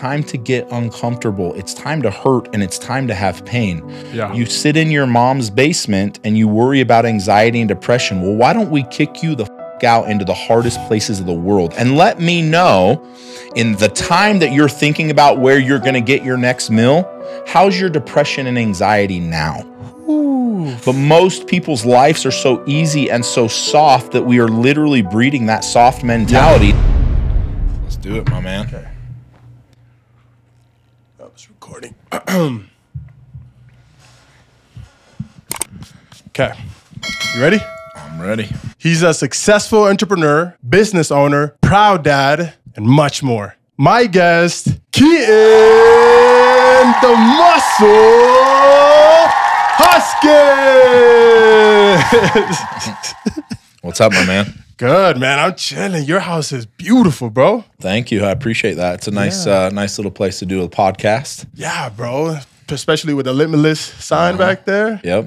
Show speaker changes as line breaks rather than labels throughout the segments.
time to get uncomfortable. It's time to hurt and it's time to have pain.
Yeah.
You sit in your mom's basement and you worry about anxiety and depression. Well, why don't we kick you the f- out into the hardest places of the world and let me know in the time that you're thinking about where you're going to get your next meal, how's your depression and anxiety now? But most people's lives are so easy and so soft that we are literally breeding that soft mentality. Let's do it, my man.
Okay. That was recording. okay. You ready?
I'm ready.
He's a successful entrepreneur, business owner, proud dad, and much more. My guest, Keaton the Muscle Hoskins.
What's up, my man?
Good man, I'm chilling. Your house is beautiful, bro.
Thank you. I appreciate that. It's a nice, uh, nice little place to do a podcast.
Yeah, bro. Especially with the limitless sign back there.
Yep.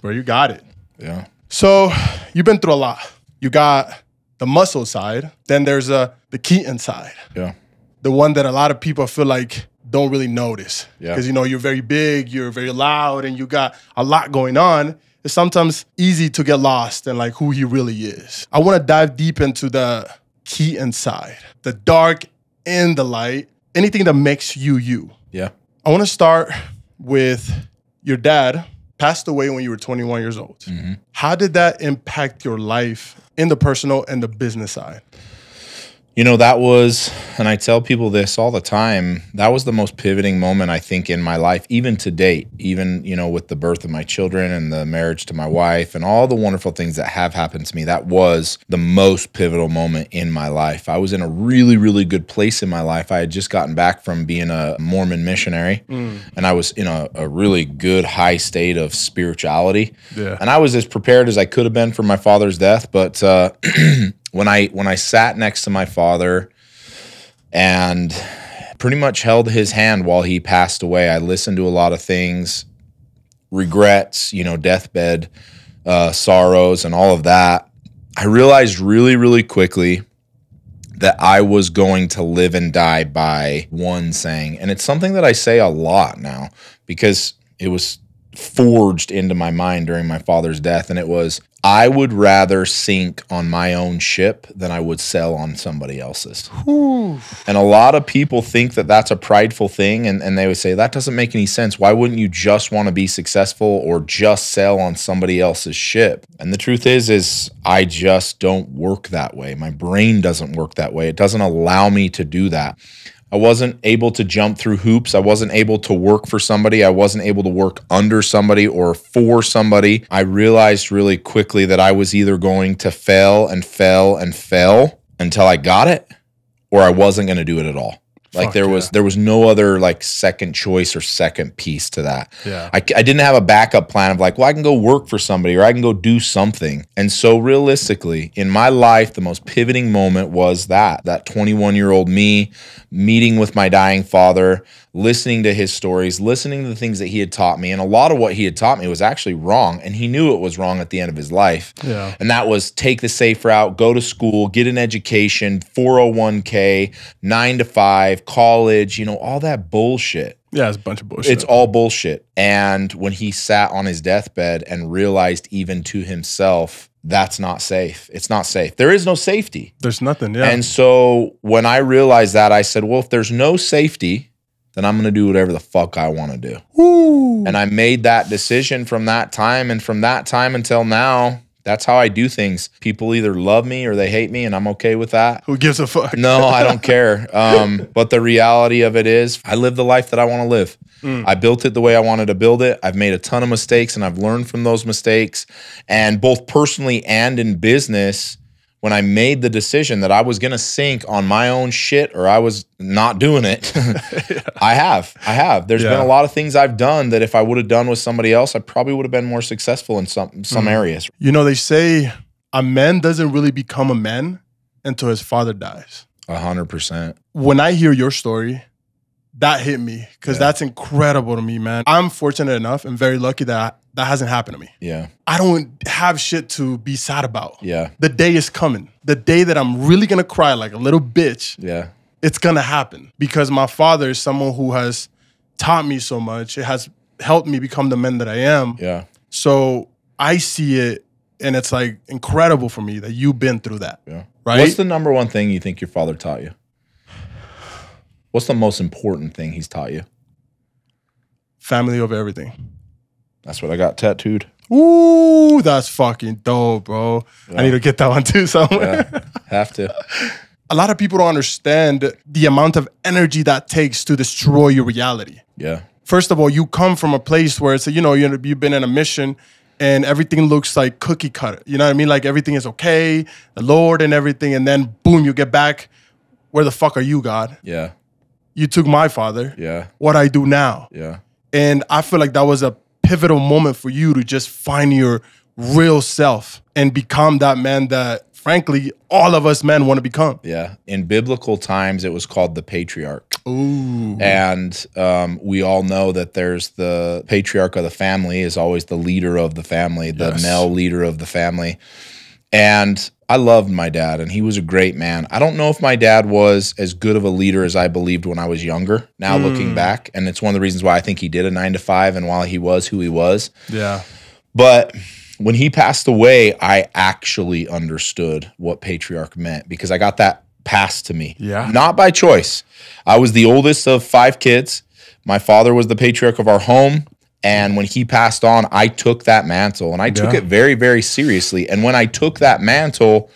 Bro, you got it.
Yeah.
So you've been through a lot. You got the muscle side, then there's uh, the Keaton side,
Yeah.
the one that a lot of people feel like don't really notice.
Yeah.
Because you know you're very big, you're very loud, and you got a lot going on. It's sometimes easy to get lost in like who he really is. I want to dive deep into the Keaton side, the dark and the light, anything that makes you you.
Yeah.
I want to start with your dad passed away when you were 21 years old. Mm-hmm. How did that impact your life in the personal and the business side?
You know, that was, and I tell people this all the time, that was the most pivoting moment, I think, in my life, even to date, even, you know, with the birth of my children and the marriage to my wife and all the wonderful things that have happened to me. That was the most pivotal moment in my life. I was in a really, really good place in my life. I had just gotten back from being a Mormon missionary and I was in a, a really good, high state of spirituality.
Yeah.
And I was as prepared as I could have been for my father's death, but, uh, when I when I sat next to my father and pretty much held his hand while he passed away, I listened to a lot of things, regrets, you know, deathbed uh, sorrows, and all of that. I realized really, really quickly that I was going to live and die by one saying, and it's something that I say a lot now because it was forged into my mind during my father's death, and it was I would rather sink on my own ship than I would sail on somebody else's. And a lot of people think that that's a prideful thing, and, and they would say, that doesn't make any sense. Why wouldn't you just want to be successful or just sail on somebody else's ship? And the truth is, is I just don't work that way. My brain doesn't work that way. It doesn't allow me to do that. I wasn't able to jump through hoops. I wasn't able to work for somebody. I wasn't able to work under somebody or for somebody. I realized really quickly that I was either going to fail and fail and fail until I got it or I wasn't going to do it at all. Like
Fuck
there
yeah.
was there was no other like second choice or second piece to that.
Yeah.
I, I didn't have a backup plan of like, well, I can go work for somebody or I can go do something. And so realistically, in my life, the most pivoting moment was that that 21 year old me meeting with my dying father, listening to his stories, listening to the things that he had taught me. And a lot of what he had taught me was actually wrong. And he knew it was wrong at the end of his life.
Yeah.
And that was take the safe route, go to school, get an education, 401k, nine to five, college, you know, all that bullshit.
Yeah, it's a bunch of bullshit.
It's all bullshit. And when he sat on his deathbed and realized even to himself, that's not safe. It's not safe. There is no safety.
There's nothing. Yeah.
And so when I realized that, I said, well, if there's no safety, then I'm going to do whatever the fuck I want to do.
Woo.
And I made that decision from that time. And from that time until now, that's how I do things. People either love me or they hate me, and I'm okay with that.
Who gives a fuck?
No, I don't care. Um, but the reality of it is, I live the life that I want to live. I built it the way I wanted to build it. I've made a ton of mistakes and I've learned from those mistakes. And both personally and in business, when I made the decision that I was going to sink on my own shit or I was not doing it, I have. I have. There's
Yeah.
been a lot of things I've done that if I would have done with somebody else, I probably would have been more successful in some some hmm. areas.
You know, they say a man doesn't really become a man until his father dies.
A hundred percent.
When I hear your story, that hit me because
Yeah.
that's incredible to me, man. I'm fortunate enough and very lucky that that hasn't happened to me.
Yeah.
I don't have shit to be sad about.
Yeah.
The day is coming. The day that I'm really gonna cry like a little bitch
Yeah.
it's gonna happen because my father is someone who has taught me so much. It has helped me become the man that I am.
Yeah.
So I see it, and it's like incredible for me that you've been through that.
Yeah.
Right?
What's the number one thing you think your father taught you? What's the most important thing he's taught you?
Family over everything.
That's what I got tattooed.
Ooh, that's fucking dope, bro. I need to get that one too somewhere.
Yeah. Have to.
A lot of people don't understand the amount of energy that takes to destroy your reality.
Yeah.
First of all, you come from a place where it's you know you you've been in a mission and everything looks like cookie cutter. You know what I mean? Like everything is okay, the Lord and everything, and then boom, you get back. Where the fuck are you, God?
Yeah.
You took my father.
Yeah.
What I do now?
Yeah.
And I feel like that was a pivotal moment for you to just find your real self and become that man that, frankly, all of us men want to become.
Yeah. In biblical times, it was called the patriarch.
Ooh.
And um, we all know that there's the patriarch of the family is always the leader of the family, the
Yes.
male leader of the family. And I loved my dad, and he was a great man. I don't know if my dad was as good of a leader as I believed when I was younger. Now looking hmm. back, and it's one of the reasons why I think he did a nine to five, and while he was who he was.
Yeah.
But when he passed away, I actually understood what patriarch meant because I got that passed to me.
Yeah.
Not by choice. I was the oldest of five kids. My father was the patriarch of our home. And when he passed on, I took that mantle and I took
Yeah.
it very, very seriously. And when I took that mantle,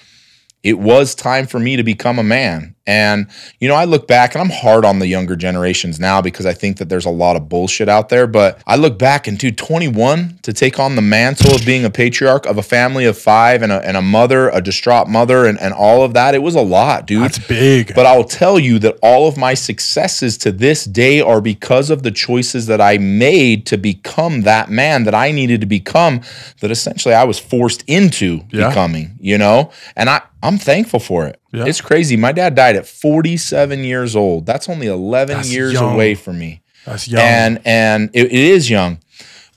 it was time for me to become a man. And, you know, I look back and I'm hard on the younger generations now because I think that there's a lot of bullshit out there. But I look back and, dude, 21 to take on the mantle of being a patriarch of a family of five and a, and a mother, a distraught mother, and, and all of that, it was a lot, dude.
That's big.
But I'll tell you that all of my successes to this day are because of the choices that I made to become that man that I needed to become, that essentially I was forced into
Yeah.
becoming, you know? And I, I'm thankful for it.
Yeah.
It's crazy. My dad died at 47 years old. That's only 11
That's
years
young.
away from me.
That's young.
And and it, it is young.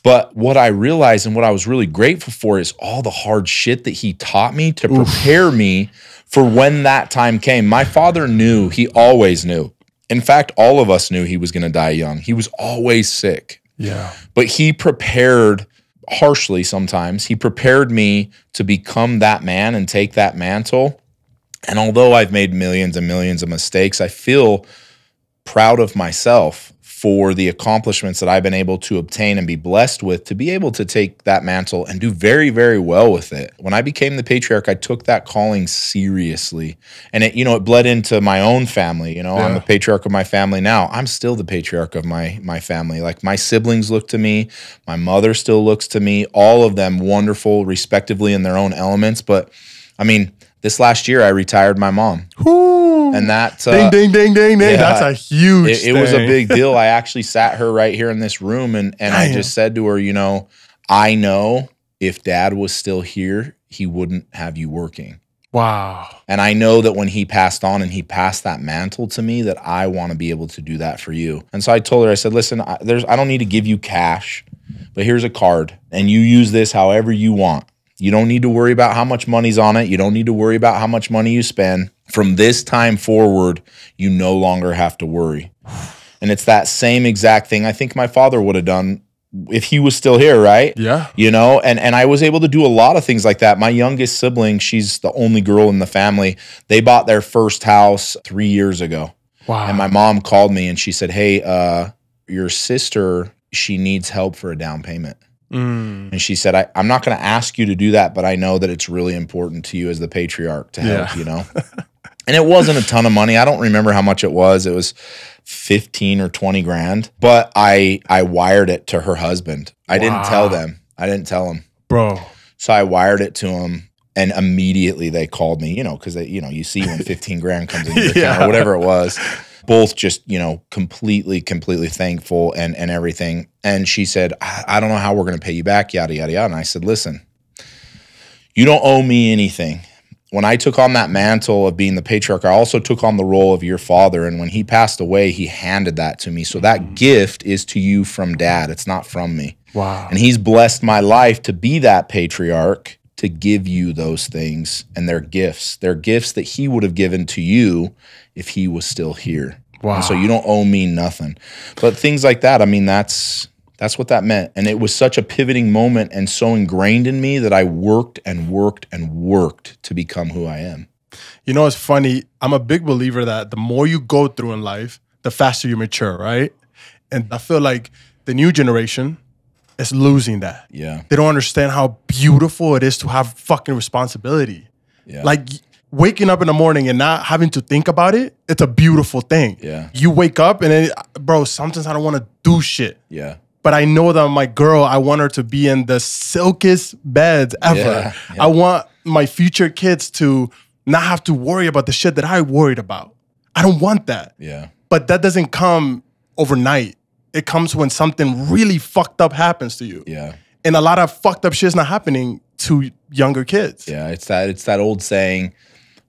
But what I realized and what I was really grateful for is all the hard shit that he taught me to prepare me for when that time came. My father knew, he always knew. In fact, all of us knew he was going to die young. He was always sick
yeah.
but he prepared harshly sometimes he prepared me to become that man and take that mantle and although i've made millions and millions of mistakes i feel proud of myself for the accomplishments that I've been able to obtain and be blessed with to be able to take that mantle and do very very well with it. When I became the patriarch, I took that calling seriously. And it you know, it bled into my own family, you know. I'm the patriarch of my family now. I'm still the patriarch of my my family. Like my siblings look to me, my mother still looks to me, all of them wonderful respectively in their own elements, but I mean, this last year I retired my mom. And that uh,
ding, ding, ding, ding, ding.
yeah.
That's a huge
it, it was a big deal. I actually sat her right here in this room and and I just said to her, you know, I know if dad was still here, he wouldn't have you working.
Wow.
And I know that when he passed on and he passed that mantle to me, that I want to be able to do that for you. And so I told her, I said, listen, I, there's, I don't need to give you cash, but here's a card and you use this however you want. You don't need to worry about how much money's on it. You don't need to worry about how much money you spend. From this time forward, you no longer have to worry. And it's that same exact thing I think my father would have done if he was still here, right?
Yeah.
you know and and i was able to do a lot of things like that my youngest sibling she's the only girl in the family they bought their first house three years ago
Wow.
and my mom called me and she said hey uh your sister she needs help for a down payment
Mm.
and she said I, i'm not going to ask you to do that but i know that it's really important to you as the patriarch to help
Yeah.
you know and it wasn't a ton of money i don't remember how much it was it was 15 or 20 grand but i i wired it to her husband i didn't tell them i didn't tell them
Bro.
so I wired it to him, and immediately they called me. You know, because you know you see when fifteen grand comes in your account
Yeah.
or whatever it was. Both just you know completely, completely thankful and and everything. And she said, I, I don't know how we're going to pay you back, yada yada yada. And I said, listen, you don't owe me anything. When I took on that mantle of being the patriarch, I also took on the role of your father. And when he passed away, he handed that to me. So that mm. gift is to you from dad. It's not from me.
Wow.
And he's blessed my life to be that patriarch to give you those things and their gifts. They're gifts that he would have given to you if he was still here.
Wow.
And so you don't owe me nothing. But things like that, I mean, that's that's what that meant. And it was such a pivoting moment and so ingrained in me that I worked and worked and worked to become who I am.
You know, it's funny. I'm a big believer that the more you go through in life, the faster you mature, right? And I feel like the new generation is losing that.
Yeah.
They don't understand how beautiful it is to have fucking responsibility.
Yeah.
Like waking up in the morning and not having to think about it, it's a beautiful thing.
Yeah.
You wake up and then, bro, sometimes I don't want to do shit.
yeah.
But I know that my girl, I want her to be in the silkiest beds ever.
Yeah, yeah.
I want my future kids to not have to worry about the shit that I worried about. I don't want that.
Yeah.
But that doesn't come overnight. It comes when something really fucked up happens to you.
Yeah.
And a lot of fucked up shit's not happening to younger kids.
Yeah. It's that it's that old saying,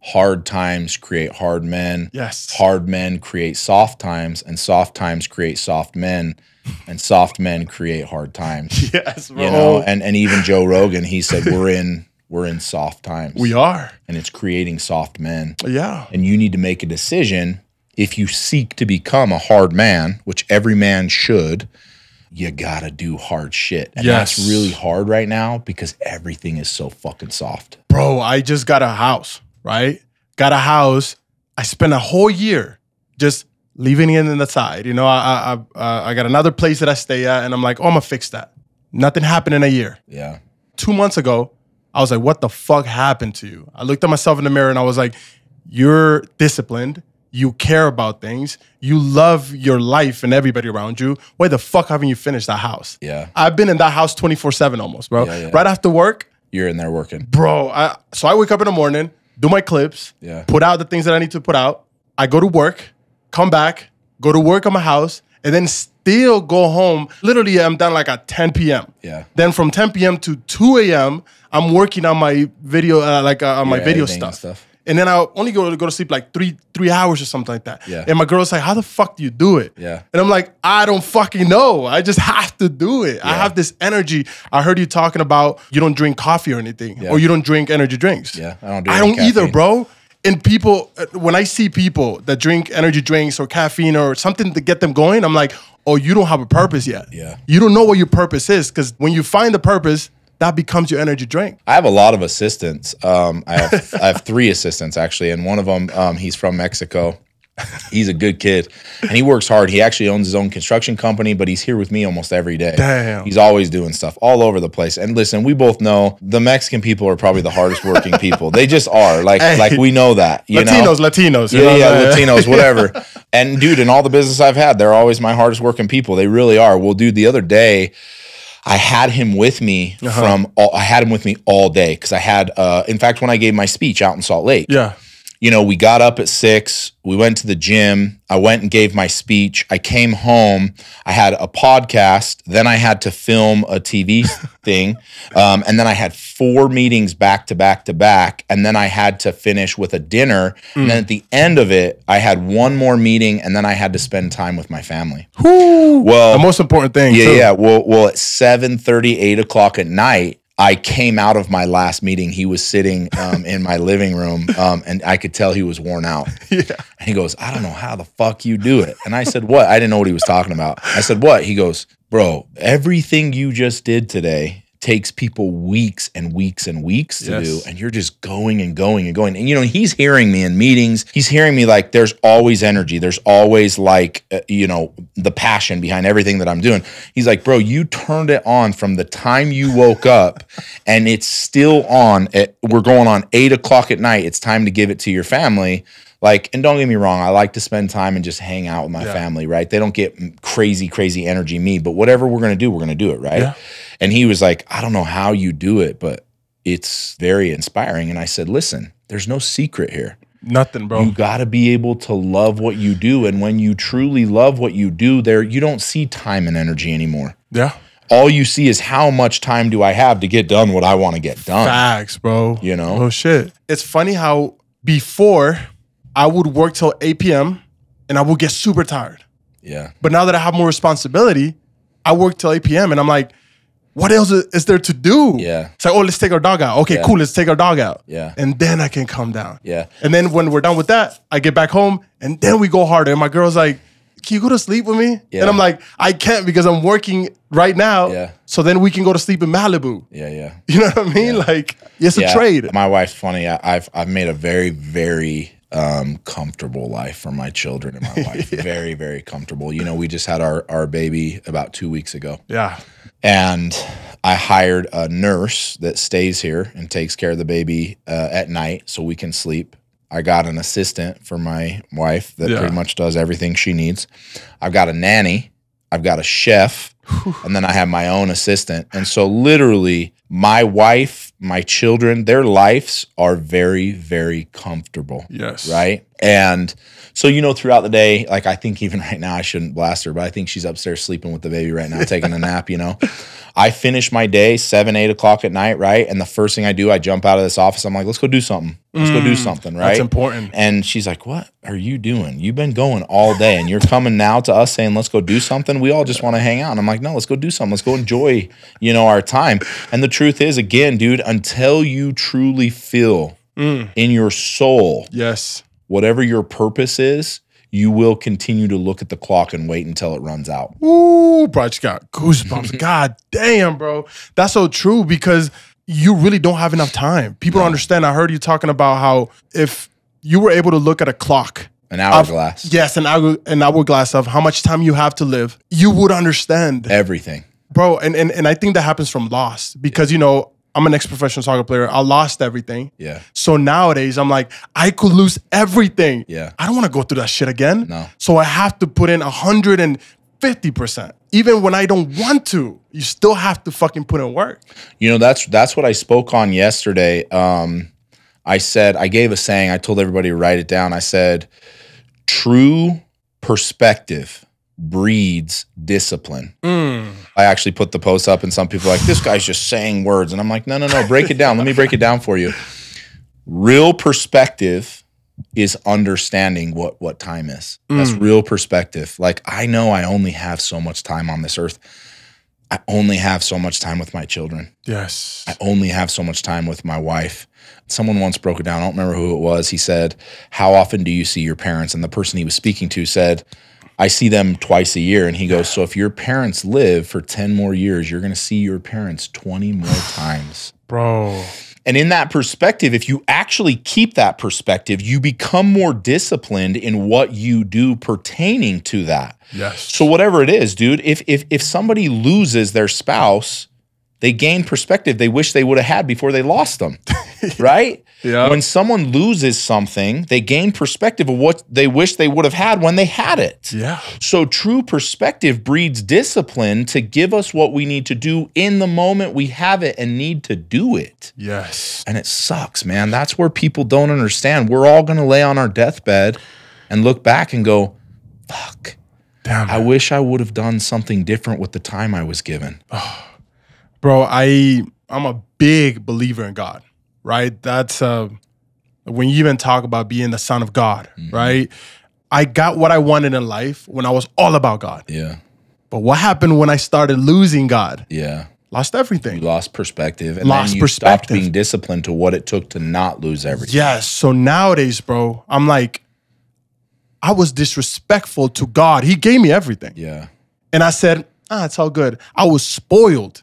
hard times create hard men.
Yes.
Hard men create soft times, and soft times create soft men, and soft men create hard times.
Yes, bro.
You know, and and even Joe Rogan, he said we're in we're in soft times.
we are.
and it's creating soft men.
Yeah.
And you need to make a decision if you seek to become a hard man, which every man should. You gotta do hard shit, and
Yes.
that's really hard right now because everything is so fucking soft.
bro, I just got a house, right? Got a house. I spent a whole year just leaving it in the side. You know, I I I, uh, I got another place that I stay at, and I'm like, oh, I'm gonna fix that. Nothing happened in a year.
Yeah,
Two months ago, I was like, what the fuck happened to you? I looked at myself in the mirror and I was like, you're disciplined. You care about things. You love your life and everybody around you. Why the fuck haven't you finished that house?
yeah.
I've been in that house 24 7 almost, bro.
Yeah, yeah.
Right after work,
You're in there working.
bro. I, so I wake up in the morning, do my clips,
Yeah.
put out the things that I need to put out. I go to work, come back, go to work at my house, and then still go home. Literally, I'm done like at 10 p.m.
Yeah.
Then from 10 p.m. to 2 a.m., I'm working on my video, uh, like uh, on my video stuff.
stuff.
And then I only go to go to sleep like three three hours or something like that.
Yeah.
And my girl's like, "How the fuck do you do it?"
Yeah.
And I'm like, "I don't fucking know. I just have to do it. I have this energy. I heard you talking about you don't drink coffee or anything,
Yeah.
or you don't drink energy drinks.
Yeah, I don't do
I don't either, bro. And people, uh, when I see people that drink energy drinks or caffeine or something to get them going, I'm like, oh, you don't have a purpose yet.
Yeah.
You don't know what your purpose is because when you find the purpose, that becomes your energy drink.
I have a lot of assistants. Um, I have I have three assistants actually, and one of them um, he's from Mexico. He's a good kid, and he works hard. He actually owns his own construction company, but he's here with me almost every day.
Damn.
he's always doing stuff all over the place. And listen, we both know the Mexican people are probably the hardest working people. They just are. Like
Hey.
like we know that. You know?
Latinos, Latinos. you
Yeah,
know
yeah, Latinos, whatever. and dude, in all the business I've had, they're always my hardest working people. They really are. Well, dude, the other day, I had him with me
Uh-huh.
from. All, I had him with me all day because I had. Uh, in fact, when I gave my speech out in Salt Lake,
Yeah.
You know, we got up at six. We went to the gym. I went and gave my speech. I came home. I had a podcast. Then I had to film a TV thing. Um, and then I had four meetings back to back to back. And then I had to finish with a dinner. And then at the end of it, I had one more meeting. And then I had to spend time with my family. Well,
The most important thing.
yeah,
too.
yeah. Well, well, at 7 30, 8 o'clock at night, I came out of my last meeting. He was sitting um, in my living room, um, and I could tell he was worn out.
Yeah.
And he goes, I don't know how the fuck you do it. And I said, What? I didn't know what he was talking about. I said, What? He goes, Bro, everything you just did today takes people weeks and weeks and weeks to
Yes.
do. And you're just going and going and going. And, you know, he's hearing me in meetings. He's hearing me like there's always energy. There's always like, uh, you know, the passion behind everything that I'm doing. He's like, Bro, you turned it on from the time you woke up and it's still on. At, we're going on eight o'clock at night. It's time to give it to your family. Like, and don't get me wrong, I like to spend time and just hang out with my
Yeah.
family, right? They don't get crazy, crazy energy me, but whatever we're gonna do, we're gonna do it, right?
Yeah.
And he was like, I don't know how you do it, but it's very inspiring. And I said, listen, there's no secret here.
Nothing, bro.
You got to be able to love what you do. And when you truly love what you do, there you don't see time and energy anymore.
yeah.
All you see is how much time do I have to get done what I want to get done.
Facts, bro.
You know?
Oh shit. It's funny how before I would work till 8 p.m. and I would get super tired.
Yeah.
But now that I have more responsibility, I work till 8 p.m. and I'm like, what else is there to do?
Yeah.
It's like, oh, let's take our dog out. Okay,
Yeah.
cool, let's take our dog out.
Yeah.
And then I can calm down.
Yeah.
And then when we're done with that, I get back home and then we go harder. And my girl's like, can you go to sleep with me?
Yeah.
And I'm like, I can't because I'm working right now.
Yeah.
So then we can go to sleep in Malibu.
Yeah, yeah.
You know what I mean? Like, it's
yeah,
a trade.
My wife's funny. I, I've I've made a very very um, comfortable life for my children and my wife. Very very comfortable. You know, we just had our our baby about two weeks ago,
yeah.
and I hired a nurse that stays here and takes care of the baby uh, at night so we can sleep. I got an assistant for my wife that
Yeah.
pretty much does everything she needs. I've got a nanny. I've got a chef, and then I have my own assistant. And so, literally, my wife, my children, their lives are very, very comfortable.
Yes.
Right. And so, you know, throughout the day, like I think even right now, I shouldn't blast her, but I think she's upstairs sleeping with the baby right now, taking a nap, you know. I finish my day seven, eight o'clock at night, right? And the first thing I do, I jump out of this office. I'm like, let's go do something. Let's go do something, right?
That's important.
And she's like, What are you doing? You've been going all day and you're coming now to us saying, Let's go do something. We all just want to hang out. And I'm like, No, let's go do something. Let's go enjoy, you know, our time. And the truth is, again, dude, until you truly feel
Mm.
in your soul
Yes.
Whatever your purpose is, you will continue to look at the clock and wait until it runs out.
Ooh, bro, I just got goosebumps. God damn, bro. That's so true because you really don't have enough time. People don't understand. I heard you talking about how if you were able to look at a clock,
An hourglass,
yes, an, hour, an hourglass of how much time you have to live, you would understand.
everything.
Bro, and, and, and I think that happens from loss because, you know, I'm an ex professional soccer player. I lost everything.
Yeah.
So nowadays, I'm like, I could lose everything.
Yeah.
I don't want to go through that shit again.
No.
So I have to put in 150%. Even when I don't want to, you still have to fucking put in work.
You know, that's that's what I spoke on yesterday. Um, I said I gave a saying. I told everybody to write it down. I said, "True perspective breeds discipline." I actually put the post up, and some people are like, "This guy's just saying words," and I'm like, "No, no, no. Break it down. Let me break it down for you. Real perspective is understanding what what time is. That's mm. real perspective. Like I know I only have so much time on this earth. I only have so much time with my children.
Yes.
I only have so much time with my wife. Someone once broke it down. I don't remember who it was. He said, How often do you see your parents? And the person he was speaking to said, I see them twice a year. And he goes, So if your parents live for 10 more years, you're going to see your parents 20 more times.
Bro.
And in that perspective, if you actually keep that perspective, you become more disciplined in what you do pertaining to that.
Yes.
So whatever it is, dude, if if if somebody loses their spouse, they gain perspective they wish they would have had before they lost them. right?
Yeah.
When someone loses something, they gain perspective of what they wish they would have had when they had it.
Yeah.
So true perspective breeds discipline to give us what we need to do in the moment we have it and need to do it.
Yes.
And it sucks, man. That's where people don't understand. We're all going to lay on our deathbed and look back and go, fuck.
Damn.
I wish I would have done something different with the time I was given. Oh.
Bro i i'm a big believer in god right? That's uh when you even talk about being the son of god right? I got what i wanted in life when i was all about god.
Yeah.
but what happened when i started losing god?
Yeah.
lost
You
everything
lost perspective and
Lost
then you stopped being disciplined to what it took to not lose everything.
yes. So nowadays bro i'm like i was disrespectful to god. He gave me everything.
Yeah.
and i said ah it's all good. I was spoiled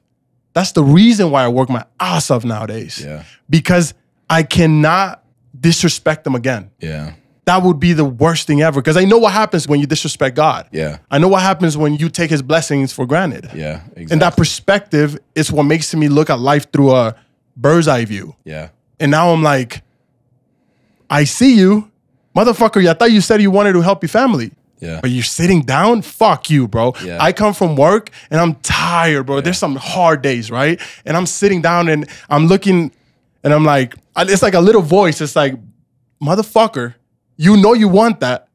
that's the reason why i work my ass off nowadays
Yeah.
because I cannot disrespect them again.
Yeah.
That would be the worst thing ever because I know what happens when you disrespect God.
Yeah.
I know what happens when you take his blessings for granted.
Yeah. Exactly.
And that perspective is what makes me look at life through a bird's eye view.
yeah.
And now I'm like, I see you. Motherfucker, I thought you said you wanted to help your family.
Yeah.
But you're sitting down? Fuck you, bro.
Yeah.
I come from work and I'm tired, bro. There's some hard days, right? And I'm sitting down and I'm looking and I'm like, it's like a little voice. It's like, motherfucker, you know you want that,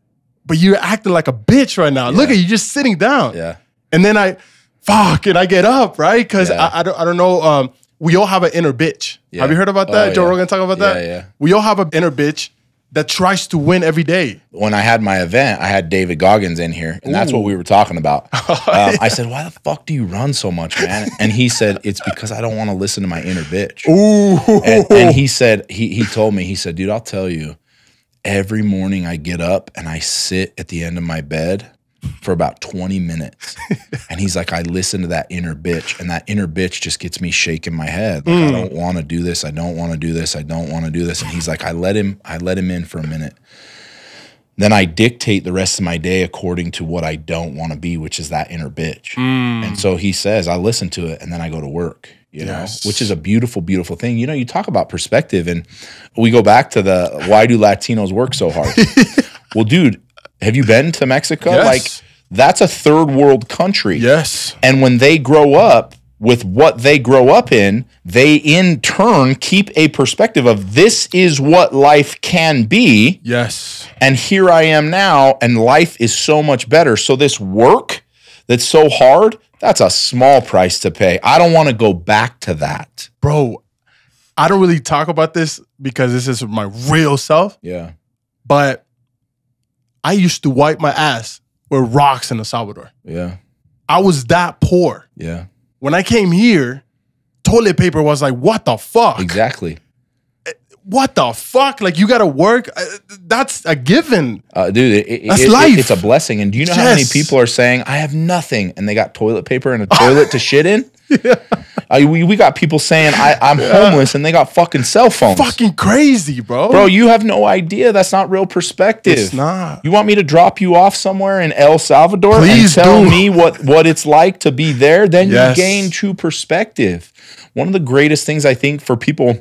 but you're acting like a bitch right now. Look at you just sitting down.
Yeah.
And then I, fuck, and I get up, right? Because
Yeah.
I, I, don't, I don't know. Um, we all have an inner bitch.
Yeah.
Have you heard about that?
Oh,
Joe
yeah.
Rogan talk about that?
Yeah, yeah.
We all have an inner bitch that tries to win every day.
when I had my event, I had David Goggins in here, and that's what we were talking about. Um, I said, "Why the fuck do you run so much, man?" And he said, "It's because I don't want to listen to my inner bitch."
Ooh.
And, and he said, he he told me, he said, "Dude, I'll tell you, every morning I get up and I sit at the end of my bed." For about 20 minutes. And he's like, I listen to that inner bitch, and that inner bitch just gets me shaking my head. Like, I mm. don't want to do this. I don't want to do this. I don't want to do this. And he's like, I let him, I let him in for a minute then I dictate the rest of my day according to what I don't want to be, which is that inner bitch. Mm. And so he says, I listen to it and then I go to work, you
Yes.
know, which is a beautiful, beautiful thing. You know, you talk about perspective and we go back to the why do Latinos work so hard? well, dude, have you been to Mexico?
Yes.
Like, that's a third world country.
yes.
And when they grow up with what they grow up in, they in turn keep a perspective of this is what life can be.
Yes.
And here I am now, and life is so much better. So, this work that's so hard, that's a small price to pay. I don't want to go back to that.
Bro, I don't really talk about this because this is my real self,
Yeah.
but I used to wipe my ass with rocks in El Salvador.
Yeah.
I was that poor.
Yeah.
When I came here, toilet paper was like, what the fuck?
Exactly.
What the fuck? Like, you gotta work? Uh, That's a given.
Uh, dude, it, it-
That's
it- it-
life.
it's a blessing. And do you know how many people are saying, I have nothing, and they got toilet paper and a toilet to shit in? Uh, we, we got people saying, I, I'm homeless, and they got fucking cell phones.
Fucking crazy, bro.
Bro, you have no idea. That's not real perspective.
It's not.
You want me to drop you off somewhere in El Salvador
Please
and tell
do.
me what, what it's like to be there? Then
Yes.
you gain true perspective. One of the greatest things I think for people,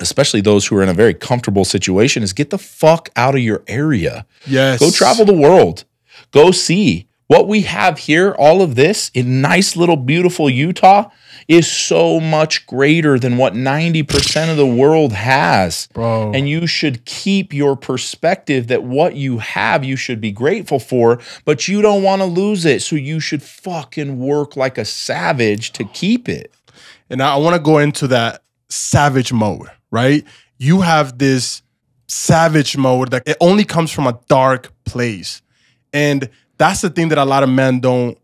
especially those who are in a very comfortable situation, is get the fuck out of your area.
Yes.
Go travel the world. Go see. What we have here, all of this in nice little beautiful Utah, is so much greater than what 90% of the world has.
Bro.
And you should keep your perspective that what you have, you should be grateful for, but you don't want to lose it. So you should fucking work like a savage to keep it.
And I want to go into that savage mode, right? You have this savage mode that it only comes from a dark place. And that's the thing that a lot of men don't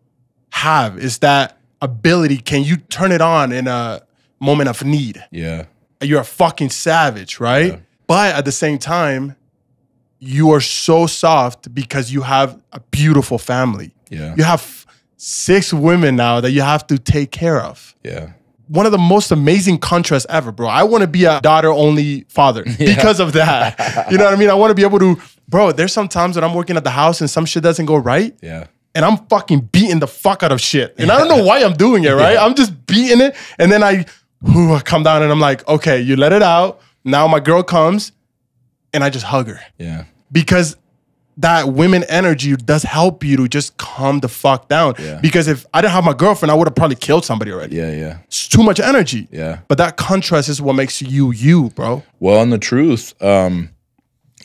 have is that ability. Can you turn it on in a moment of need?
Yeah.
You're a fucking savage, right?
Yeah.
But at the same time, you are so soft because you have a beautiful family.
Yeah.
You have six women now that you have to take care of
Yeah.
one of the most amazing contrasts ever, bro. I want to be a daughter only father because of that. you know what I mean? I want to be able to, bro. There's some times when I'm working at the house and some shit doesn't go right,
Yeah.
And I'm fucking beating the fuck out of shit. And I don't know why I'm doing it, right? I'm just beating it, and then I, whew, I come down and I'm like, okay, you let it out. Now my girl comes, and I just hug her
Yeah.
because that women energy does help you to just calm the fuck down.
Yeah.
Because if I didn't have my girlfriend, I would have probably killed somebody already.
Yeah. Yeah.
It's too much energy.
Yeah.
But that contrast is what makes you you, bro.
Well, and the truth um,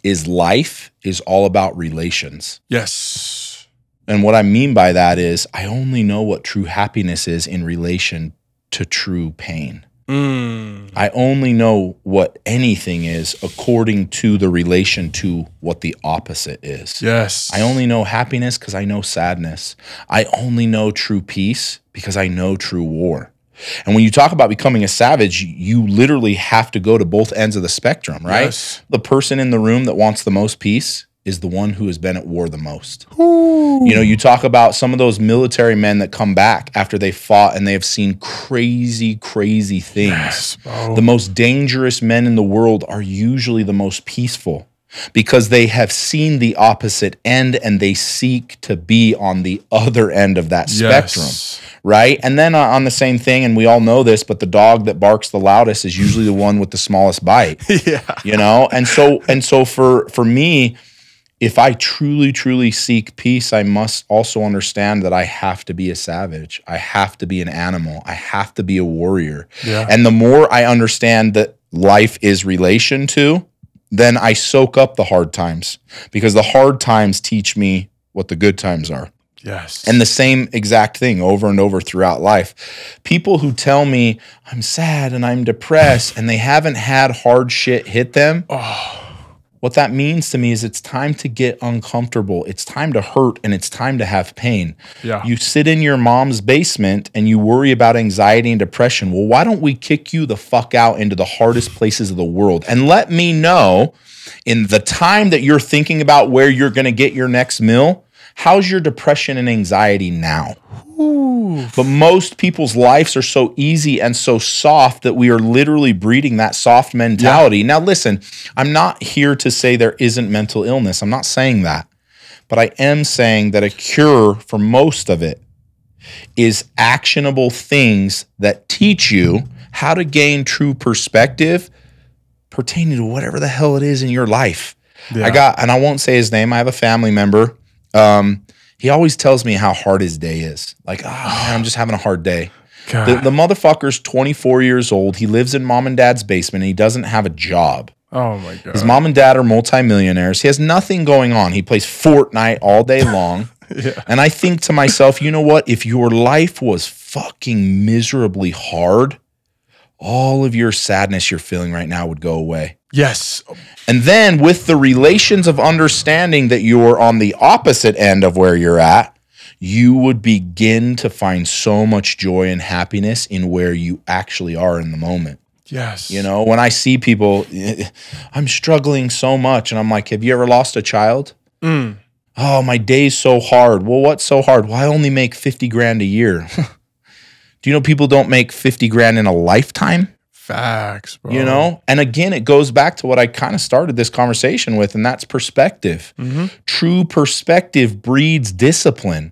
is life is all about relations.
Yes.
And what I mean by that is I only know what true happiness is in relation to true pain.
Mm.
I only know what anything is according to the relation to what the opposite is.
Yes.
I only know happiness because I know sadness. I only know true peace because I know true war. And when you talk about becoming a savage, you literally have to go to both ends of the spectrum, right?
Yes.
The person in the room that wants the most peace is the one who has been at war the most. You know, you talk about some of those military men that come back after they fought and they have seen crazy, crazy things.
Yes.
The most dangerous men in the world are usually the most peaceful because they have seen the opposite end and they seek to be on the other end of that spectrum.
Yes.
Right. And then uh, on the same thing, and we all know this, but the dog that barks the loudest is usually the one with the smallest bite
yeah.
you know and so and so for for me if i truly truly seek peace i must also understand that i have to be a savage i have to be an animal i have to be a warrior
Yeah.
and the more i understand that life is relation to then i soak up the hard times because the hard times teach me what the good times are
Yes.
and the same exact thing over and over throughout life. People who tell me I'm sad and I'm depressed and they haven't had hard shit hit them, oh. What that means to me is it's time to get uncomfortable. It's time to hurt and it's time to have pain.
Yeah.
You sit in your mom's basement and you worry about anxiety and depression. Well, why don't we kick you the fuck out into the hardest places of the world and let me know in the time that you're thinking about where you're going to get your next meal, how's your depression and anxiety now? But most people's lives are so easy and so soft that we are literally breeding that soft mentality. Now, listen, I'm not here to say there isn't mental illness. I'm not saying that. But I am saying that a cure for most of it is actionable things that teach you how to gain true perspective pertaining to whatever the hell it is in your life.
Yeah.
I got, and I won't say his name. I have a family member. Um, he always tells me how hard his day is. Like, oh, man, I'm just having a hard day. The, the motherfucker's 24 years old. He lives in mom and dad's basement. And he doesn't have a job.
oh my god.
His mom and dad are multimillionaires. He has nothing going on. He plays Fortnite all day long. And I think to myself, you know what? If your life was fucking miserably hard, all of your sadness you're feeling right now would go away.
Yes.
And then with the relations of understanding that you're on the opposite end of where you're at, you would begin to find so much joy and happiness in where you actually are in the moment.
Yes.
You know, when I see people, I'm struggling so much, and I'm like, have you ever lost a child?
Mm.
Oh, my day's so hard. Well, what's so hard? Well, I only make 50 grand a year. Do you know people don't make 50 grand in a lifetime?
Facts, bro.
You know? And again, it goes back to what I kind of started this conversation with, and that's perspective. True perspective breeds discipline.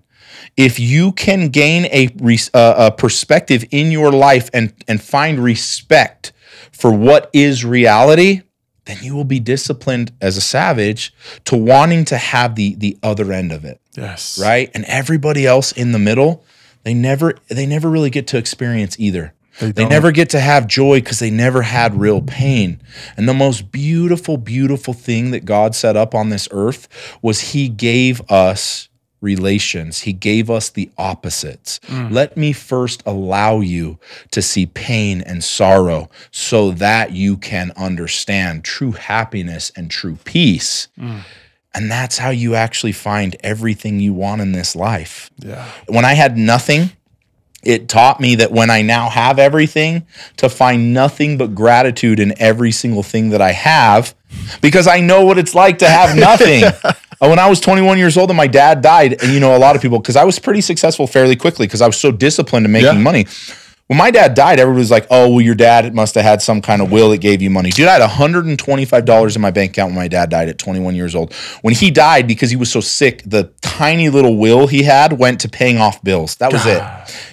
If you can gain a, uh, a perspective in your life and, and find respect for what is reality, then you will be disciplined as a savage to wanting to have the, the other end of it
Yes.
right? And everybody else in the middle, they never they never really get to experience either.
They
They never get to have joy because they never had real pain. And the most beautiful, beautiful thing that God set up on this earth was He gave us relations. He gave us the opposites. Mm. Let me first allow you to see pain and sorrow so that you can understand true happiness and true peace. Mm. And that's how you actually find everything you want in this life
Yeah.
when I had nothing, it taught me that when I now have everything, to find nothing but gratitude in every single thing that I have, because I know what it's like to have nothing. Uh, when I was 21 years old and my dad died, and you know, a lot of people, because I was pretty successful fairly quickly because I was so disciplined in making
Yeah.
money. When my dad died, everybody was like, "Oh, well, your dad must have had some kind of will that gave you money." Dude, I had 125 dollars in my bank account when my dad died at 21 years old. When he died, because he was so sick, the tiny little will he had went to paying off bills. That was it.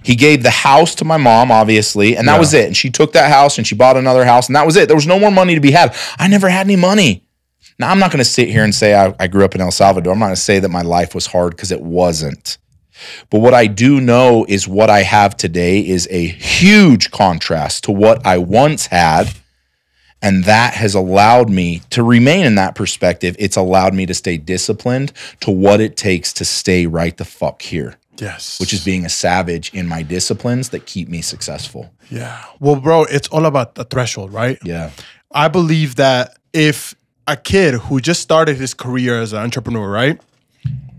He gave the house to my mom, obviously, and that was it. And she took that house and she bought another house, and that was it. There was no more money to be had. I never had any money. Now, I'm not going to sit here and say I, I grew up in El Salvador. I'm not going to say that my life was hard because it wasn't. But what I do know is what I have today is a huge contrast to what I once had. And that has allowed me to remain in that perspective. It's allowed me to stay disciplined to what it takes to stay right the fuck here,
Yes.
which is being a savage in my disciplines that keep me successful.
yeah. Well, bro, it's all about the threshold, right?
Yeah.
I believe that if a kid who just started his career as an entrepreneur, right,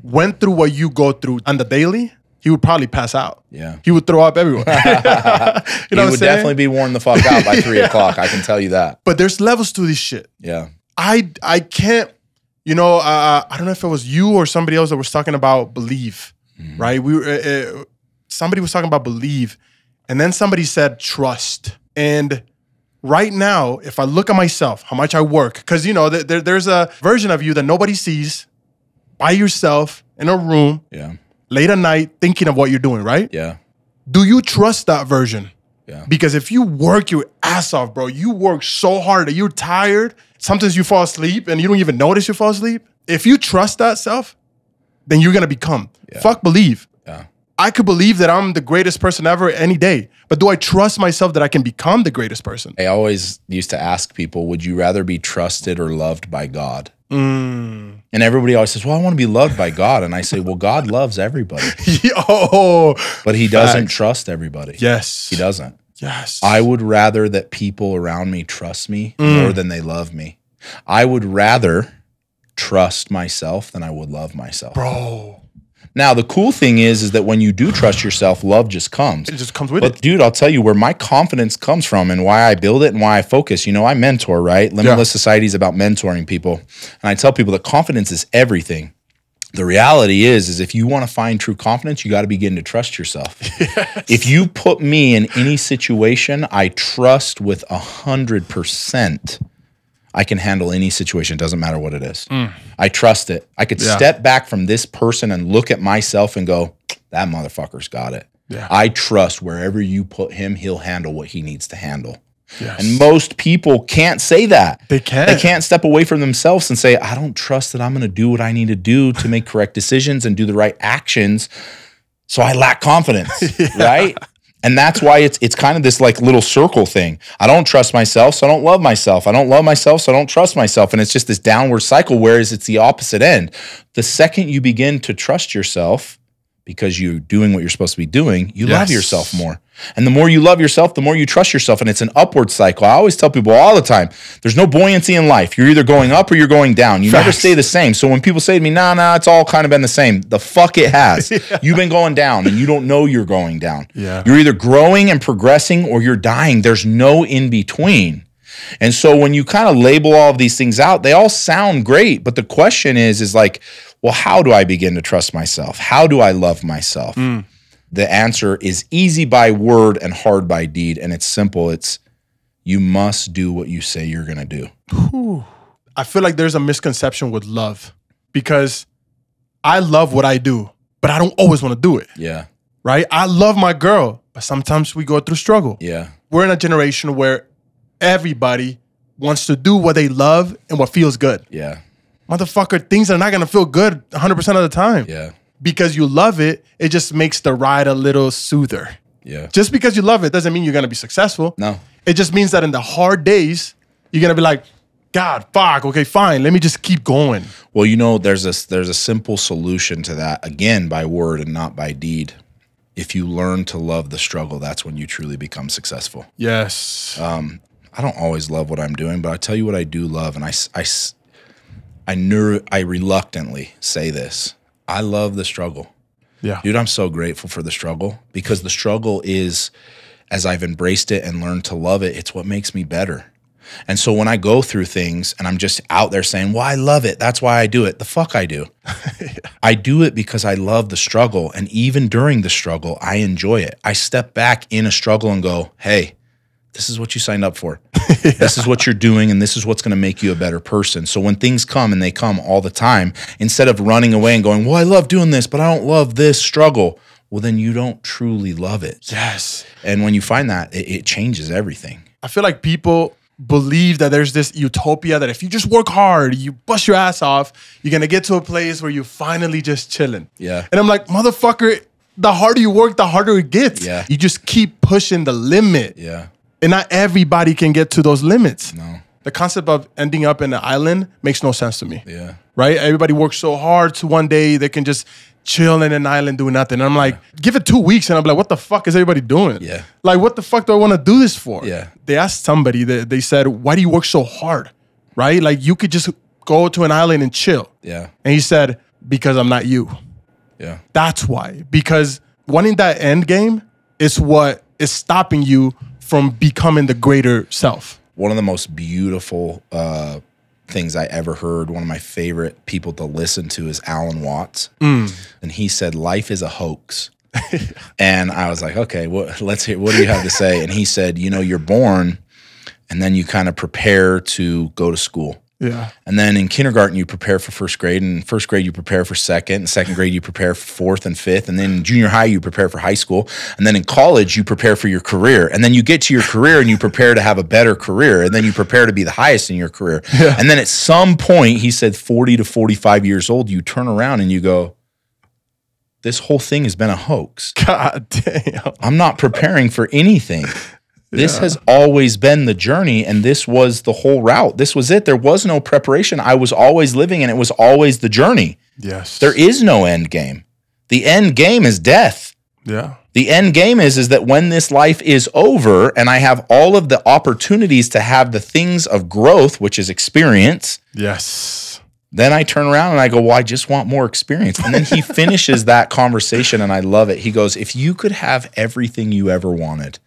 went through what you go through on the daily, he would probably pass out.
Yeah.
He would throw up everywhere. you know
He
what I'm
would
saying?
definitely be worn the fuck out by three o'clock. I can tell you that.
but there's levels to this shit.
Yeah.
I I can't. You know, uh, I don't know if it was you or somebody else that was talking about belief, right? We uh, uh, somebody was talking about believe, and then somebody said trust. And right now, if I look at myself, how much I work, because you know, th- there, there's a version of you that nobody sees, by yourself in a room
Yeah.
late at night, thinking of what you're doing, right?
Yeah.
Do you trust that version?
Yeah.
Because if you work your ass off, bro, you work so hard that you're tired. Sometimes you fall asleep and you don't even notice you fall asleep. If you trust that self, then you're gonna become. Fuck believe. I could believe that I'm the greatest person ever any day, but do I trust myself that I can become the greatest person?
I always used to ask people, would you rather be trusted or loved by God?
Mm.
And everybody always says, well, I want to be loved by God. And I say, well, God loves everybody,
Yo,
but he doesn't
Facts.
trust everybody.
yes,
He doesn't.
Yes,
I would rather that people around me trust me
Mm.
more than they love me. I would rather trust myself than I would love myself.
Bro.
Now, the cool thing is, is that when you do trust yourself, love just comes.
It just comes with
But
it.
dude, I'll tell you where my confidence comes from and why I build it and why I focus. You know, I mentor, right? Limitless Society is about mentoring people. And I tell people that confidence is everything. The reality is, is if you want to find true confidence, you got to begin to trust yourself. If you put me in any situation, I trust with a hundred percent. I can handle any situation. It doesn't matter what it is. I trust it. I could
Mm. Yeah.
step back from this person and look at myself and go, that motherfucker's got it.
Yeah.
I trust wherever you put him, he'll handle what he needs to handle.
Yes.
And most people can't say that.
They can't.
They can't step away from themselves and say, I don't trust that I'm going to do what I need to do to make correct decisions and do the right actions. So I lack confidence, right? And that's why it's it's kind of this like little circle thing. I don't trust myself, so I don't love myself. I don't love myself, so I don't trust myself. And it's just this downward cycle, whereas it's the opposite end. The second you begin to trust yourself because you're doing what you're supposed to be doing, you love yourself more. And the more you love yourself, the more you trust yourself. And it's an upward cycle. I always tell people all the time there's no buoyancy in life. You're either going up or you're going down. You never stay the same. So when people say to me, nah, nah, it's all kind of been the same, the fuck it has. You've been going down and you don't know you're going down.
Yeah.
You're either growing and progressing or you're dying. There's no in between. And so when you kind of label all of these things out, they all sound great, but the question is is like, well, how do I begin to trust myself? How do I love myself? Mm. The answer is easy by word and hard by deed, and it's simple. It's you must do what you say you're going to do.
I feel like there's a misconception with love because I love what I do, but I don't always want to do it,
Yeah.
right? I love my girl, but sometimes we go through struggle.
Yeah.
We're in a generation where everybody wants to do what they love and what feels good.
Yeah.
Motherfucker, things are not gonna feel good 100% of the time.
Yeah.
Because you love it, it just makes the ride a little soother.
Yeah.
Just because you love it doesn't mean you're gonna be successful.
No.
It just means that in the hard days, you're gonna be like, God, fuck, okay, fine. Let me just keep going.
Well, you know, there's a there's a simple solution to that. Again, by word and not by deed. If you learn to love the struggle, that's when you truly become successful.
Yes.
Um, I don't always love what I'm doing, but I tell you what I do love, and I I I ner- I reluctantly say this. I love the struggle.
yeah.
Dude, I'm so grateful for the struggle because the struggle is, as I've embraced it and learned to love it, it's what makes me better. And so when I go through things and I'm just out there saying, well, I love it. That's why I do it. The fuck I do. I do it because I love the struggle. And even during the struggle, I enjoy it. I step back in a struggle and go, hey, this is what you signed up for. This is what you're doing, and this is what's going to make you a better person. So when things come and they come all the time, instead of running away and going, Well, I love doing this, but I don't love this struggle, well, then you don't truly love it.
Yes.
And when you find that, it, it changes everything.
I feel like people believe that there's this utopia that if you just work hard, you bust your ass off, you're gonna get to a place where you're finally just chilling.
Yeah.
And I'm like, motherfucker, the harder you work, the harder it gets.
Yeah.
You just keep pushing the limit.
Yeah.
And not everybody can get to those limits.
No.
The concept of ending up in an island makes no sense to me.
Yeah.
Right? Everybody works so hard to one day they can just chill in an island doing nothing. And I'm like, give it two weeks, and I'm like, what the fuck is everybody doing?
Yeah.
Like, what the fuck do I want to do this for?
Yeah.
They asked somebody that they said, why do you work so hard? Right? Like you could just go to an island and chill.
Yeah.
And he said, because I'm not you.
Yeah.
That's why. Because wanting that end game is what is stopping you from becoming the greater self.
One of the most beautiful uh, things I ever heard, one of my favorite people to listen to is Alan Watts. And he said, Life is a hoax. and I was like, okay, what, let's hear, what do you have to say? And he said, you know, you're born and then you kind of prepare to go to school.
Yeah.
And then in kindergarten, you prepare for first grade. And in first grade, you prepare for second. And second grade, you prepare for fourth and fifth. And then in junior high, you prepare for high school. And then in college, you prepare for your career. And then you get to your career and you prepare to have a better career. And then you prepare to be the highest in your career. And then at some point, he said 40 to 45 years old, you turn around and you go, this whole thing has been a hoax.
God damn.
I'm not preparing for anything. This has always been the journey, and this was the whole route. This was it. There was no preparation. I was always living, and it was always the journey.
Yes.
There is no end game. The end game is death.
Yeah.
The end game is is that when this life is over and I have all of the opportunities to have the things of growth, which is experience,
Yes.
then I turn around and I go, "Well, I just want more experience." And then he finishes that conversation and I love it. He goes, "If you could have everything you ever wanted,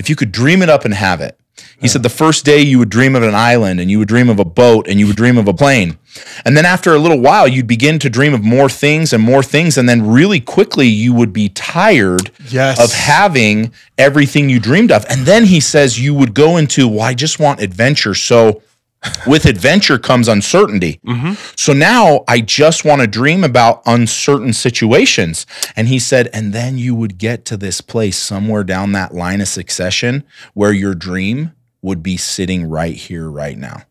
if you could dream it up and have it." He said the first day you would dream of an island and you would dream of a boat and you would dream of a plane. And then after a little while, you'd begin to dream of more things and more things. And then really quickly, you would be tired
Yes.
of having everything you dreamed of. And then he says you would go into, well, I just want adventure. So with adventure comes uncertainty. Mm-hmm. So now I just want to dream about uncertain situations. And he said, and then you would get to this place somewhere down that line of succession where your dream would be sitting right here, right now.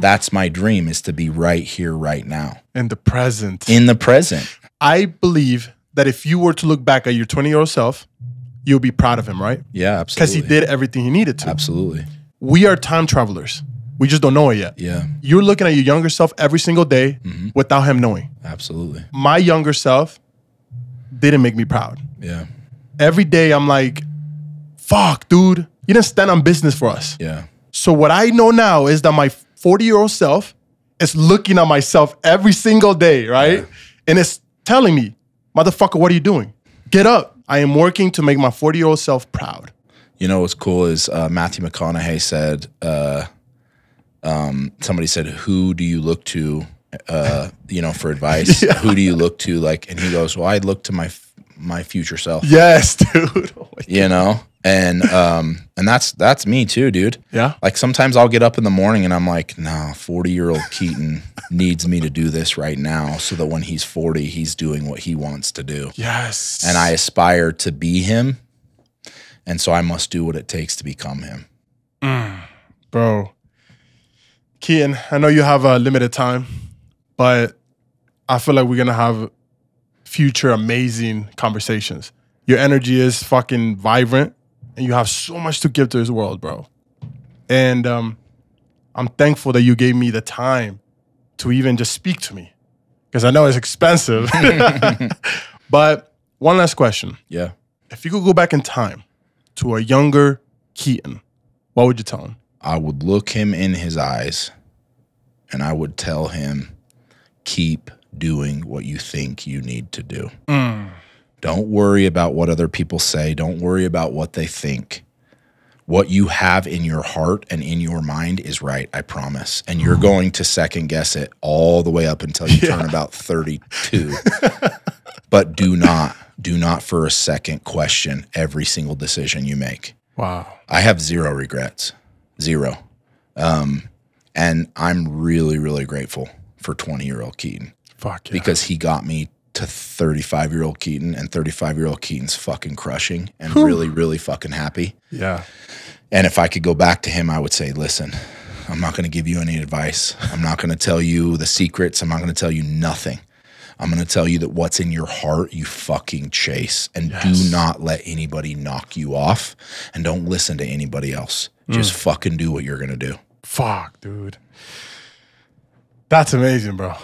That's my dream is to be right here, right now
In the present.
in the present.
I believe that if you were to look back at your 20 year old self, you'll be proud of him, right?
Yeah, absolutely.
Because he did everything he needed to.
Absolutely.
We are time travelers. We just don't know it yet.
Yeah,
You're looking at your younger self every single day without him knowing.
absolutely.
My younger self didn't make me proud.
Yeah,
Every day I'm like, fuck, dude, you didn't stand on business for us.
yeah.
So what I know now is that my 40 year old self is looking at myself every single day, right? And it's telling me, motherfucker, what are you doing? Get up. I am working to make my 40 year old self proud.
You know what's cool is uh, Matthew McConaughey said, uh, um, somebody said, "Who do you look to, uh, you know, for advice? Who do you look to?" Like, and he goes, "Well, I look to my my future self."
Yes, dude. Oh
You know, and um, and that's that's me too, dude.
Yeah.
Like sometimes I'll get up in the morning and I'm like, "Nah, forty year old Keaton needs me to do this right now, so that when he's forty, he's doing what he wants to do."
Yes.
and I aspire to be him. And so I must do what it takes to become him.
Bro. Keaton, I know you have a limited time, but I feel like we're gonna have future amazing conversations. Your energy is fucking vibrant and you have so much to give to this world, bro. And um, I'm thankful that you gave me the time to even just speak to me. Because I know it's expensive. but one last question.
Yeah.
If you could go back in time to a younger Keaton, what would you tell him?
I would look him in his eyes and I would tell him, keep doing what you think you need to do. Mm. Don't worry about what other people say. Don't worry about what they think. What you have in your heart and in your mind is right, I promise. And you're mm. going to second guess it all the way up until you turn about 32. but do not, do not for a second question every single decision you make.
Wow.
I have zero regrets, zero. Um, and I'm really, really grateful for 20 year old Keaton
Fuck yeah.
because he got me to 35 year old Keaton, and 35 year old Keaton's fucking crushing and really, really fucking happy.
yeah.
And if I could go back to him, I would say, listen, I'm not going to give you any advice. I'm not going to tell you the secrets. I'm not going to tell you nothing. I'm going to tell you that what's in your heart, you fucking chase and do not let anybody knock you off and don't listen to anybody else. Just mm. fucking do what you're going to do.
Fuck, dude. That's amazing, bro.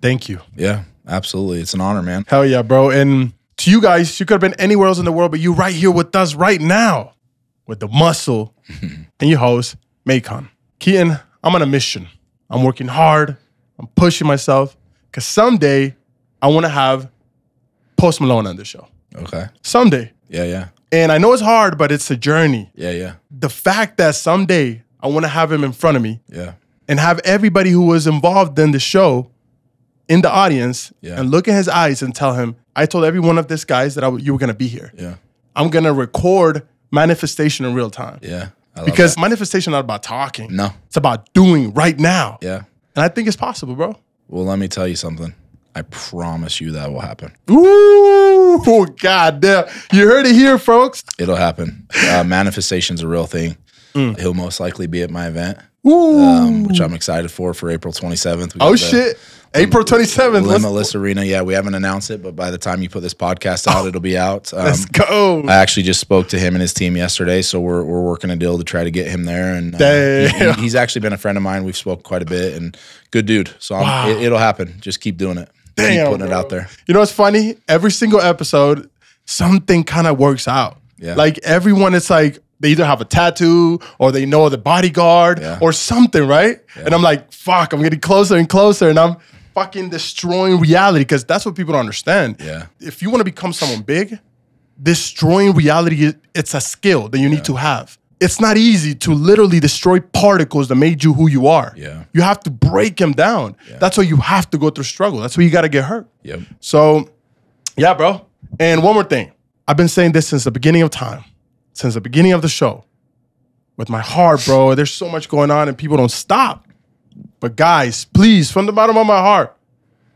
Thank you.
Yeah, absolutely. It's an honor, man.
Hell yeah, bro. And to you guys, you could have been anywhere else in the world, but you right here with us right now with the muscle and your host, Maikon. Keaton, I'm on a mission. I'm working hard. I'm pushing myself because someday I want to have Post Malone on the show.
Okay.
Someday.
Yeah, yeah.
And I know it's hard, but it's a journey.
Yeah, yeah.
The fact that someday I want to have him in front of me
Yeah.
and have everybody who was involved in the show in the audience
Yeah.
and look in his eyes and tell him, I told every one of these guys that I w- you were going to be here.
Yeah.
I'm going to record manifestation in real time.
Yeah.
Because
that.
manifestation not about talking.
no.
It's about doing right now.
Yeah.
And I think it's possible, bro.
Well, let me tell you something. I promise you that will happen.
Ooh, God damn. You heard it here, folks.
It'll happen. Uh, manifestation's a real thing. He'll most likely be at my event, um, which I'm excited for for April 27th.
Oh, shit. April 27th. Let's,
Limitless Arena. Yeah, we haven't announced it, but by the time you put this podcast out, it'll be out. Um,
let's go.
I actually just spoke to him and his team yesterday, so we're we're working a deal to try to get him there. And uh, he- he's actually been a friend of mine. We've spoke quite a bit, and good dude. So I'm,
Wow.
it, it'll happen. Just keep doing it.
Damn,
keep putting it out there.
You know what's funny? Every single episode, something kind of works out.
Yeah.
Like everyone, it's like they either have a tattoo or they know the bodyguard
Yeah.
or something, right? And I'm like, fuck, I'm getting closer and closer, and I'm fucking destroying reality because that's what people don't understand.
Yeah.
If you want to become someone big, destroying reality, it's a skill that you need to have. It's not easy to literally destroy particles that made you who you are.
Yeah.
You have to break them down. Yeah. That's why you have to go through struggle. That's why you got to get hurt.
Yep.
So, yeah, bro. And one more thing. I've been saying this since the beginning of time, since the beginning of the show. With my heart, bro. There's so much going on and people don't stop. But guys, please, from the bottom of my heart,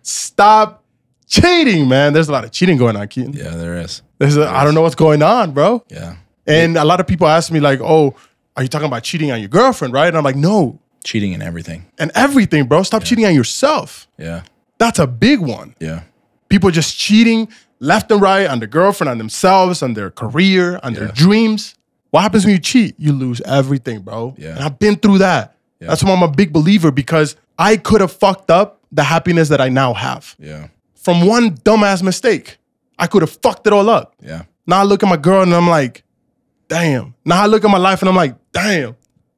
stop cheating, man. There's a lot of cheating going on, Keaton.
Yeah, there is.
There's a, I don't know what's going on, bro.
Yeah.
And a lot of people ask me, like, oh, are you talking about cheating on your girlfriend, right? And I'm like, no.
Cheating and everything.
And everything, bro. Stop cheating on yourself.
Yeah.
That's a big one.
Yeah.
people just cheating left and right on their girlfriend, on themselves, on their career, on their dreams. What happens when you cheat? You lose everything, bro.
Yeah.
And I've been through that. That's why I'm a big believer because I could have fucked up the happiness that I now have
Yeah.
from one dumbass mistake. I could have fucked it all up.
Yeah.
Now I look at my girl and I'm like, damn. Now I look at my life and I'm like, damn.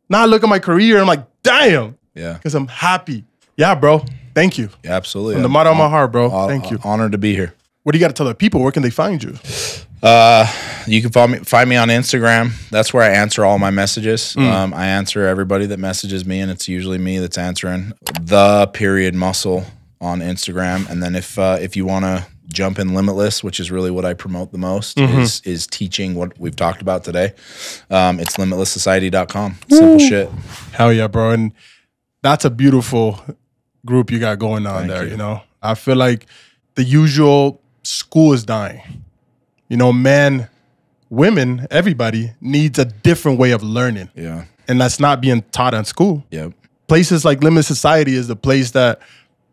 Now I look at my career and I'm like, damn.
Yeah.
Because I'm happy. Yeah, bro. Thank you.
Absolutely.
From the bottom of my heart, bro. Thank you.
Honored to be here.
What do you got to tell the people? Where can they find you?
Uh, you can follow me, find me on Instagram. That's where I answer all my messages. Um, I answer everybody that messages me, and it's usually me that's answering. The period muscle on Instagram, and then if uh, if you want to jump in limitless, which is really what I promote the most, is is teaching what we've talked about today. Um, it's limitlesssociety.com. Simple shit.
Hell yeah, bro. And that's a beautiful group you got going on
Thank
there.
you.
You. know, I feel like the usual school is dying. You know, men, women, everybody needs a different way of learning.
Yeah.
And that's not being taught in school.
yeah
Places like Limit Society is the place that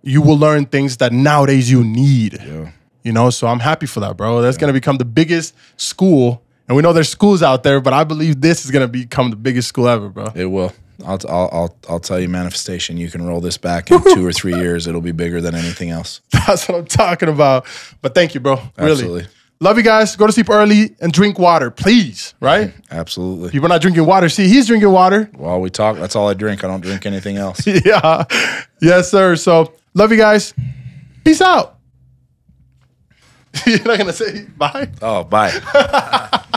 you will learn things that nowadays you need.
Yeah.
You know, so I'm happy for that, bro. That's gonna become the biggest school. And we know there's schools out there, but I believe this is gonna become the biggest school ever, bro.
It will. I'll, I'll, I'll, I'll tell you, manifestation. You can roll this back in two or three years. It'll be bigger than anything else.
That's what I'm talking about. But thank you, bro. Really.
Absolutely.
Love you guys. Go to sleep early and drink water, please. Right?
Mm, absolutely.
People not drinking water. See, he's drinking water.
While we talk, that's all I drink. I don't drink anything else.
yeah. Yes, sir. So love you guys. Peace out. You're not gonna say bye?
Oh, bye.